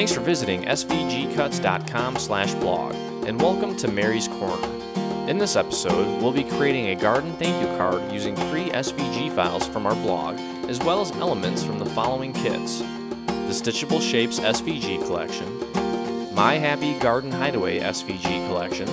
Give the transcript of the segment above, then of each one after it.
Thanks for visiting svgcuts.com slash blog, and welcome to Mary's Corner. In this episode, we'll be creating a garden thank you card using free SVG files from our blog, as well as elements from the following kits. The Stitchable Shapes SVG collection, My Happy Garden Hideaway SVG collection,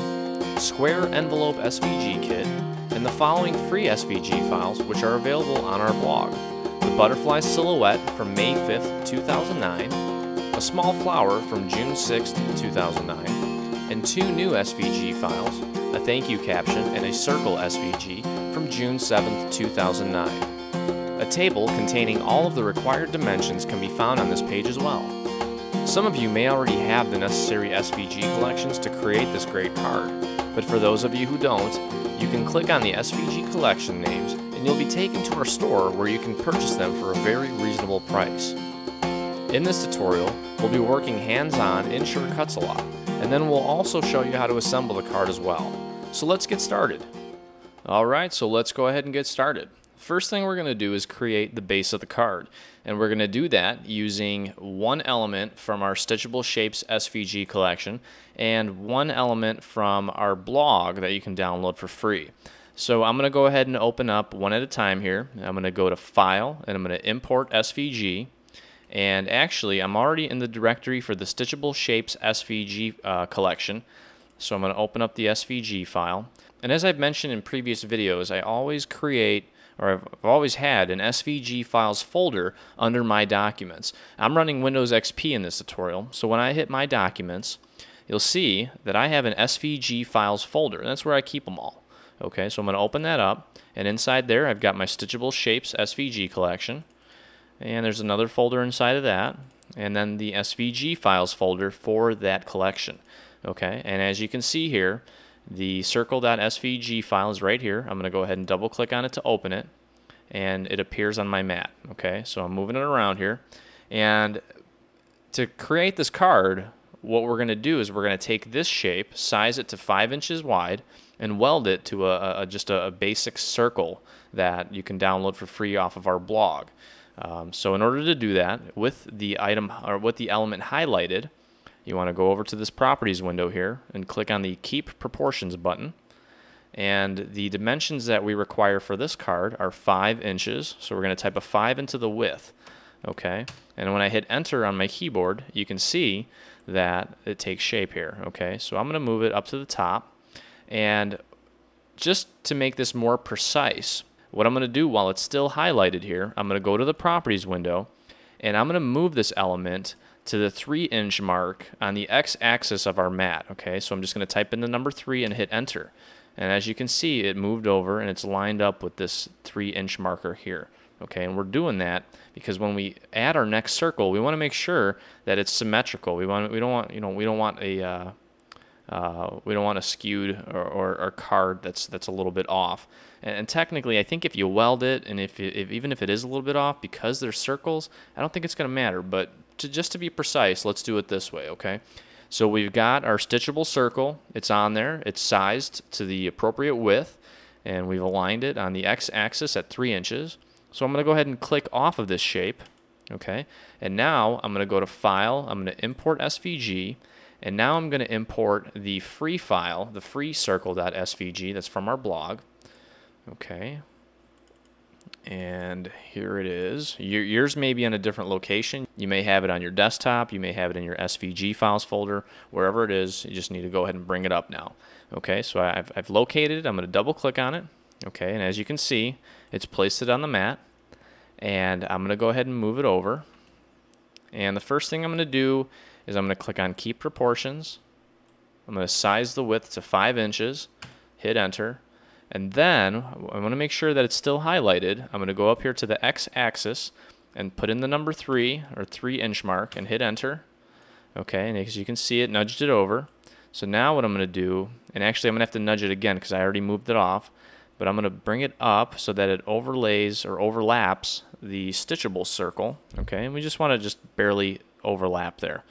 Square Envelope SVG kit, and the following free SVG files which are available on our blog. The Butterfly Silhouette from May 5th, 2009, a small flower from June 6, 2009, and two new SVG files, a thank you caption and a circle SVG from June 7, 2009. A table containing all of the required dimensions can be found on this page as well. Some of you may already have the necessary SVG collections to create this great card, but for those of you who don't, you can click on the SVG collection names and you'll be taken to our store where you can purchase them for a very reasonable price. In this tutorial, we'll be working hands-on in Sure a lot, and then we'll also show you how to assemble the card as well. So let's get started. Alright, so let's go ahead and get started. First thing we're going to do is create the base of the card. And we're going to do that using one element from our Stitchable Shapes SVG collection and one element from our blog that you can download for free. So I'm going to go ahead and open up one at a time here. I'm going to go to File and I'm going to import SVG. And actually, I'm already in the directory for the Stitchable Shapes SVG uh, collection. So I'm going to open up the SVG file. And as I've mentioned in previous videos, I always create or I've, always had an SVG files folder under my documents. I'm running Windows XP in this tutorial, so when I hit my documents, you'll see that I have an SVG files folder. That's where I keep them all. Okay, so I'm going to open that up, and inside there I've got my Stitchable Shapes SVG collection, and there's another folder inside of that, and then the SVG files folder for that collection. Okay, and as you can see here, the circle.svg file is right here. I'm going to go ahead and double click on it to open it and it appears on my mat. Okay, so I'm moving it around here. And to create this card, what we're going to do is we're going to take this shape, size it to 5 inches wide, and weld it to a, a just a, a, basic circle that you can download for free off of our blog. Um, so in order to do that, with the item or with the element highlighted, you want to go over to this properties window here and click on the keep proportions button. And the dimensions that we require for this card are 5 inches so we're going to type a 5 into the width okay? And when I hit enter on my keyboard you can see that it takes shape here okay? So I'm going to move it up to the top. And just to make this more precise what I'm going to do while it's still highlighted here I'm going to go to the properties window and I'm going to move this element to the 3 inch mark on the x-axis of our mat. Okay, so I'm just going to type in the number 3 and hit enter. And as you can see, it moved over and it's lined up with this 3 inch marker here. Okay, and we're doing that because when we add our next circle, we want to make sure that it's symmetrical. We want we don't want you know we don't want a uh, uh, we don't want a skewed or, or, or, card that's that's a little bit off. And, and technically, I think if you weld it, and if, if, even if it is a little bit off because they're circles, I don't think it's going to matter. But to just to be precise, let's do it this way, okay? So we've got our stitchable circle. It's on there. It's sized to the appropriate width, and we've aligned it on the x-axis at 3 inches. So I'm going to go ahead and click off of this shape, okay? And now I'm going to go to File. I'm going to import SVG, and now I'm going to import the free file, the free circle.svg that's from our blog. Okay, and here it is. Your, yours may be in a different location. You may have it on your desktop. You may have it in your SVG files folder. Wherever it is, you just need to go ahead and bring it up now. Okay, so I've, I've located it. I'm going to double click on it. Okay, and as you can see, it's placed it on the mat. And I'm going to go ahead and move it over. And the first thing I'm going to do is I'm going to click on Keep Proportions. I'm going to size the width to 5 inches. Hit Enter. And then I want to make sure that it's still highlighted. I'm going to go up here to the x-axis and put in the number 3 or 3 inch mark and hit enter. Okay, and as you can see it nudged it over. So now what I'm going to do, and actually I'm going to have to nudge it again because I already moved it off, but I'm going to bring it up so that it overlays or overlaps the stitchable circle. Okay, and we just want to just barely overlap there.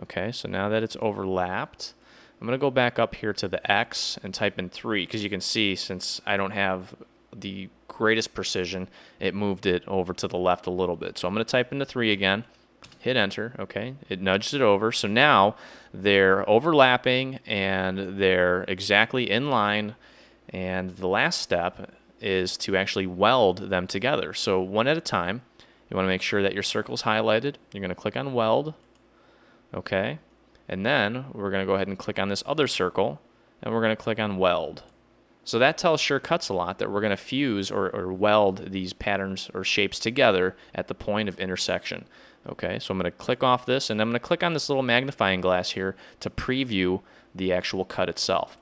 Okay, so now that it's overlapped, I'm going to go back up here to the X and type in 3 because you can see since I don't have the greatest precision, it moved it over to the left a little bit. So I'm going to type into 3 again, hit enter, okay? It nudged it over. So now they're overlapping and they're exactly in line. And the last step is to actually weld them together. So one at a time, you want to make sure that your circle's highlighted. You're going to click on weld, okay? And then we're going to go ahead and click on this other circle and we're going to click on weld. So that tells Sure Cuts a lot that we're going to fuse or, or weld these patterns or shapes together at the point of intersection. Okay, so I'm going to click off this and I'm going to click on this little magnifying glass here to preview the actual cut itself.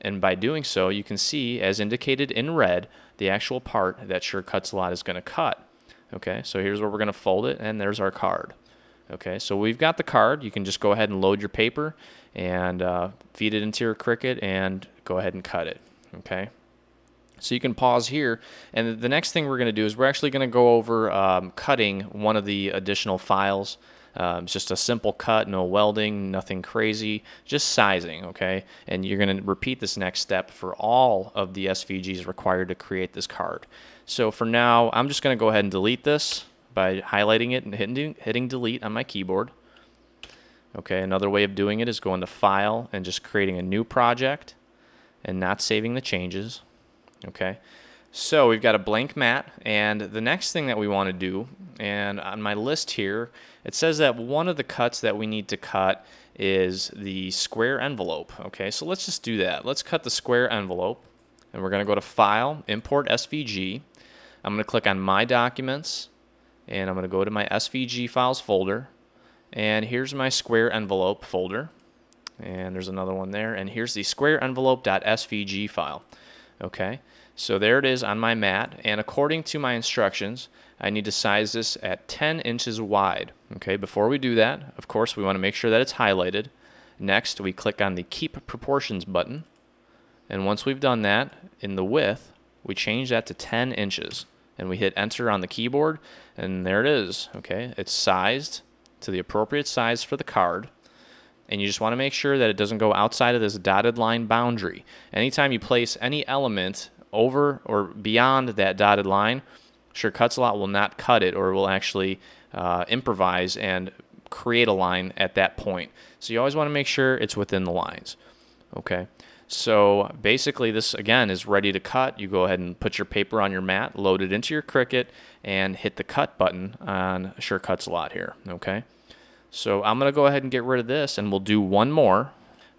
And by doing so, you can see, as indicated in red, the actual part that Sure Cuts a lot is going to cut. Okay, so here's where we're going to fold it, and there's our card. Okay, so we've got the card. You can just go ahead and load your paper and uh, feed it into your Cricut and go ahead and cut it. Okay. So you can pause here, and the next thing we're going to do is we're actually going to go over um, cutting one of the additional files. Um, it's just a simple cut, no welding, nothing crazy, just sizing, okay? And you're going to repeat this next step for all of the SVGs required to create this card. So for now, I'm just going to go ahead and delete this by highlighting it and hitting, hitting delete on my keyboard. Okay, another way of doing it is going to File and just creating a new project and not saving the changes. Okay, so we've got a blank mat, and the next thing that we want to do, and on my list here, it says that one of the cuts that we need to cut is the square envelope. Okay, so let's just do that. Let's cut the square envelope, and we're going to go to File, Import SVG. I'm going to click on My Documents, and I'm going to go to my SVG files folder, and here's my square envelope folder. And there's another one there. And here's the square envelope.svg file. Okay? So there it is on my mat. And according to my instructions I need to size this at 10 inches wide. Okay? Before we do that of course we want to make sure that it's highlighted. Next we click on the keep proportions button. And once we've done that in the width we change that to 10 inches and we hit enter on the keyboard and there it is okay it's sized to the appropriate size for the card and you just want to make sure that it doesn't go outside of this dotted line boundary. Anytime you place any element over or beyond that dotted line, Sure Cuts a Lot will not cut it or will actually uh, improvise and create a line at that point. So you always want to make sure it's within the lines. Okay. So basically this again is ready to cut. You go ahead and put your paper on your mat, load it into your Cricut, and hit the cut button on Sure Cuts a Lot here. Okay. So I'm going to go ahead and get rid of this and we'll do one more.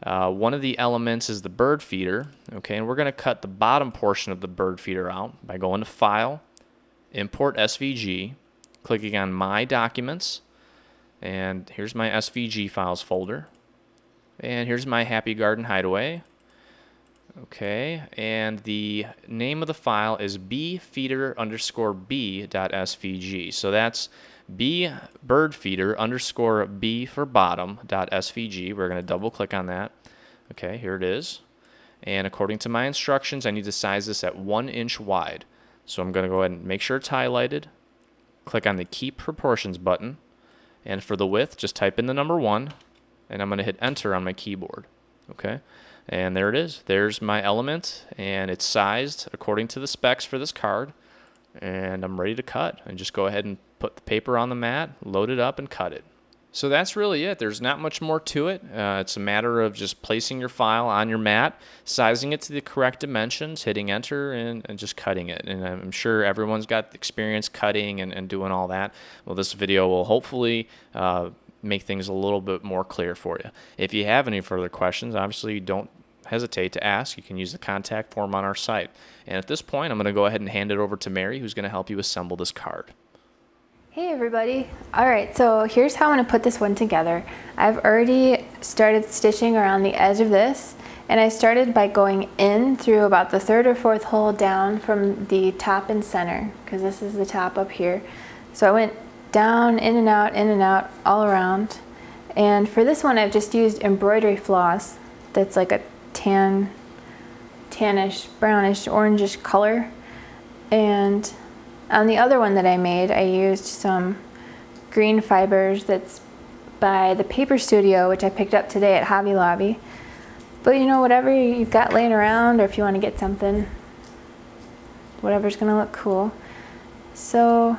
Uh, one of the elements is the bird feeder. Okay, and we're going to cut the bottom portion of the bird feeder out by going to File, Import SVG, clicking on My Documents, and here's my SVG files folder. And here's my Happy Garden Hideaway. Okay, and the name of the file is bfeeder underscore b dot svg. So that's b bird feeder underscore b for bottom dot svg. We're going to double click on that. Okay, here it is. And according to my instructions, I need to size this at one inch wide. So I'm going to go ahead and make sure it's highlighted. Click on the Keep Proportions button. And for the width, just type in the number one. And I'm going to hit Enter on my keyboard. Okay. And there it is. There's my element. And it's sized according to the specs for this card. And I'm ready to cut. And just go ahead and put the paper on the mat, load it up, and cut it. So that's really it. There's not much more to it. Uh, it's a matter of just placing your file on your mat, sizing it to the correct dimensions, hitting enter, and, and just cutting it. And I'm sure everyone's got experience cutting and, and doing all that. Well, this video will hopefully uh, make things a little bit more clear for you. If you have any further questions, obviously don't hesitate to ask. You can use the contact form on our site. And at this point, I'm going to go ahead and hand it over to Mary, who's going to help you assemble this card. Hey everybody. Alright, so here's how I'm going to put this one together. I've already started stitching around the edge of this and I started by going in through about the third or fourth hole down from the top and center because this is the top up here. So I went down, in and out, in and out, all around. And for this one I've just used embroidery floss that's like a tan, tannish, brownish, orangish color. And on the other one that I made, I used some green fibers that's by the Paper Studio, which I picked up today at Hobby Lobby. But you know, whatever you've got laying around, or if you want to get something, whatever's going to look cool. So